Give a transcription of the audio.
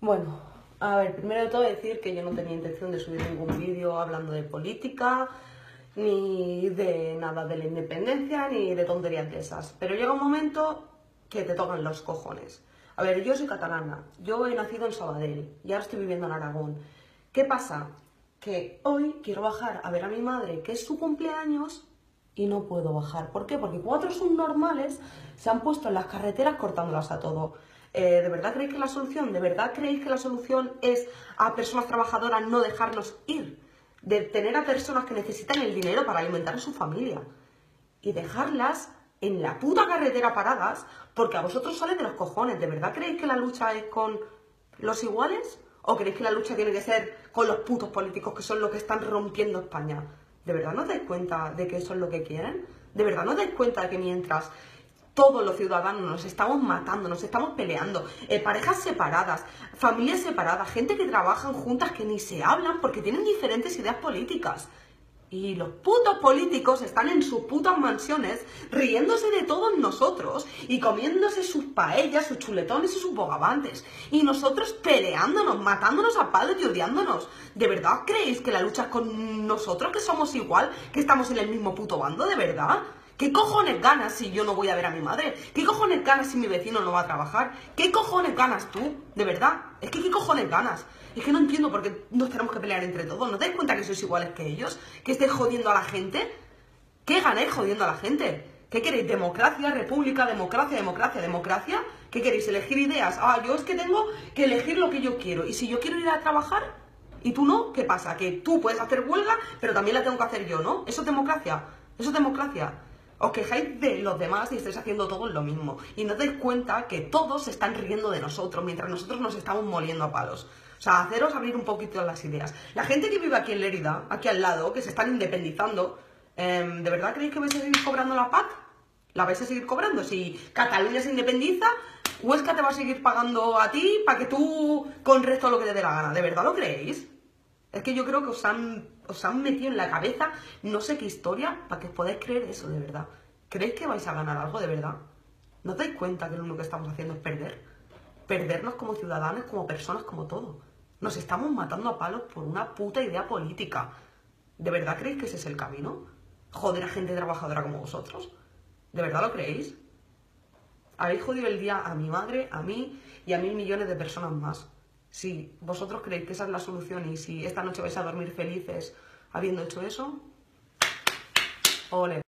Bueno, a ver, primero de todo decir que yo no tenía intención de subir ningún vídeo hablando de política, ni de nada de la independencia, ni de tonterías de esas. Pero llega un momento que te tocan los cojones. A ver, yo soy catalana, yo he nacido en Sabadell y ahora estoy viviendo en Aragón. ¿Qué pasa? Que hoy quiero bajar a ver a mi madre, que es su cumpleaños, y no puedo bajar. ¿Por qué? Porque cuatro subnormales se han puesto en las carreteras cortándolas a todo. Eh, ¿De verdad creéis que la solución? ¿De verdad creéis que la solución es a personas trabajadoras no dejarnos ir? De tener a personas que necesitan el dinero para alimentar a su familia y dejarlas en la puta carretera paradas porque a vosotros sale de los cojones. ¿De verdad creéis que la lucha es con los iguales? ¿O creéis que la lucha tiene que ser con los putos políticos que son los que están rompiendo España? ¿De verdad no os dais cuenta de que eso es lo que quieren? ¿De verdad no os dais cuenta de que mientras todos los ciudadanos nos estamos matando, nos estamos peleando, eh, parejas separadas, familias separadas, gente que trabajan juntas que ni se hablan porque tienen diferentes ideas políticas? Y los putos políticos están en sus putas mansiones riéndose de todos nosotros y comiéndose sus paellas, sus chuletones y sus bogavantes. Y nosotros peleándonos, matándonos a palos y odiándonos. ¿De verdad creéis que la lucha es con nosotros, que somos igual, que estamos en el mismo puto bando? ¿De verdad? ¿Qué cojones ganas si yo no voy a ver a mi madre? ¿Qué cojones ganas si mi vecino no va a trabajar? ¿Qué cojones ganas tú? De verdad. Es que ¿qué cojones ganas? Es que no entiendo por qué nos tenemos que pelear entre todos. ¿No te das cuenta que sois iguales que ellos? ¿Que estéis jodiendo a la gente? ¿Qué ganáis jodiendo a la gente? ¿Qué queréis? ¿Democracia? ¿República? ¿Democracia? ¿Democracia? ¿Democracia? ¿Qué queréis? ¿Elegir ideas? Ah, yo es que tengo que elegir lo que yo quiero. Y si yo quiero ir a trabajar y tú no, ¿qué pasa? Que tú puedes hacer huelga, pero también la tengo que hacer yo, ¿no? ¿Eso es democracia? ¿Eso es democracia? Os quejáis de los demás y estáis haciendo todos lo mismo. Y no dais cuenta que todos se están riendo de nosotros mientras nosotros nos estamos moliendo a palos. O sea, haceros abrir un poquito las ideas. La gente que vive aquí en Lérida, aquí al lado, que se están independizando, em, ¿de verdad creéis que vais a seguir cobrando la PAC? ¿La vais a seguir cobrando? Si Cataluña se independiza, Huesca te va a seguir pagando a ti para que tú con resto lo que te dé la gana. ¿De verdad lo creéis? Es que yo creo que os han, os han metido en la cabeza no sé qué historia para que podáis creer eso de verdad. ¿Creéis que vais a ganar algo de verdad? ¿No os dais cuenta que lo único que estamos haciendo es perder? Perdernos como ciudadanos, como personas, como todo. Nos estamos matando a palos por una puta idea política. ¿De verdad creéis que ese es el camino? ¿Joder a gente trabajadora como vosotros? ¿De verdad lo creéis? Habéis jodido el día a mi madre, a mí y a mil millones de personas más. Si vosotros creéis que esa es la solución y si esta noche vais a dormir felices habiendo hecho eso, ole.